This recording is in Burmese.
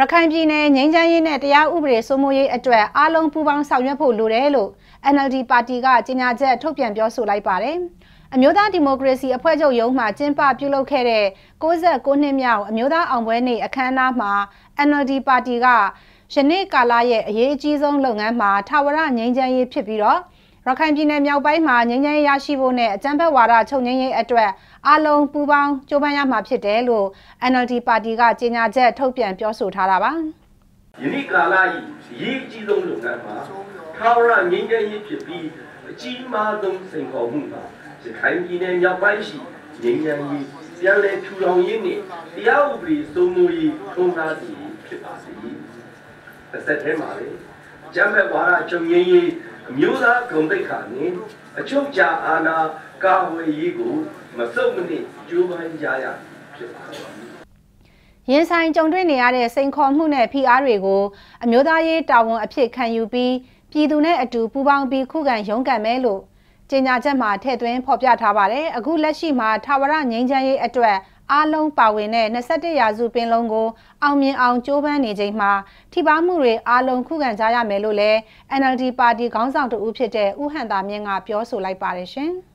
ရခိုင်ပြည်နယ်ငြိမ်းချမ်းရေးနဲ့တရားဥပဒေစိုးမိုးရေးအတွက်အားလုံးပူးပေါင်းဆောင်ရွက်ဖို့လိုတယ်လို့ NLD ပါတီကကြေညာချက်ထုတ်ပြန်ပြောဆိုလိုက်ပါတယ်။အမျိုးသားဒီမိုကရေစီအဖွဲ့ချုပ်ရုံးမှကျင်းပပြုလုပ်ခဲ့တဲ့69နှစ်မြောက်အမျိုးသားအောင်ပွဲနေ့အခမ်းအနားမှာ NLD ပါတီကယနေ့ကာလရဲ့အရေးအကြီးဆုံးလုပ်ငန်းမှာထာဝရငြိမ်းချမ်းရေးဖြစ်ပြီးတော့ ရခိုင်ပြည်နယ်မြောက်ပိုင်းမှာငြိမ်းချမ်းရေးရရှိဖို့နဲ့အကြမ်းဖက်ဝါဒချုပ်ငြိမ်းရေးအတွက်အလုံးပူးပေါင်းကြိုးပမ်းရမှာဖြစ်တယ်လို့ NLD ပါတီကကြေညာချက်ထုတ်ပြန်ပြောဆိုထားတာပါယနေ့ကာလ၏ရေးအကြီးဆုံးလုပ်ငန်းမှာထာဝရငြိမ်းချမ်းရေးဖြစ်ပြီးအကြီးမားဆုံးစိန်ခေါ်မှုမှာရခိုင်ပြည်နယ်မြောက်ပိုင်းရှိငြိမ်းချမ်းရေးပြန်လည်ထူထောင်ရေးနှင့်တရားဥပဒေစိုးမိုးရေးထုံးသားစီဖြစ်ပါစေ။တစ်ဆက်တည်းမှာလေကျမ်းမဲ့ဝါဒချုပ်ငြိမ်းရေး အမျိုးသားဂုဏ်သိက္ခာနှင့်အချုပ်ချာအာဏာကာဝေးရေးကိုမစုံမနစ်ကြိုးပမ်းကြရဖြစ်ပါတယ်ရင်ဆိုင်ကြုံတွေ့နေရတဲ့စိန်ခေါ်မှုနဲ့ဖိအားတွေကိုအမျိုးသားရေးတာဝန်အဖြစ်ခံယူပြီးပြည်သူနဲ့အတူပူးပေါင်းပြီးခုခံရုန်းကန်မယ်လို့ကြေညာချက်မှာထည့်သွင်းဖော်ပြထားပါတယ်။အခုလက်ရှိမှာထာဝရငြိမ်းချမ်းရေးအတွက် အားလုံးပါဝင်တဲ့21ရာစုပင်လုံးကို အောင်မြင်အောင်ကြိုးပမ်းနေချိန်မှာထိပါမှုတွေအားလုံးခုခံကြရမယ်လို့လည်း NLD ပါတီခေါင်းဆောင်တဦးဖြစ်တဲ့ဦးဟန်တာမြင့်ကပြောဆိုလိုက်ပါတယ်ရှင်။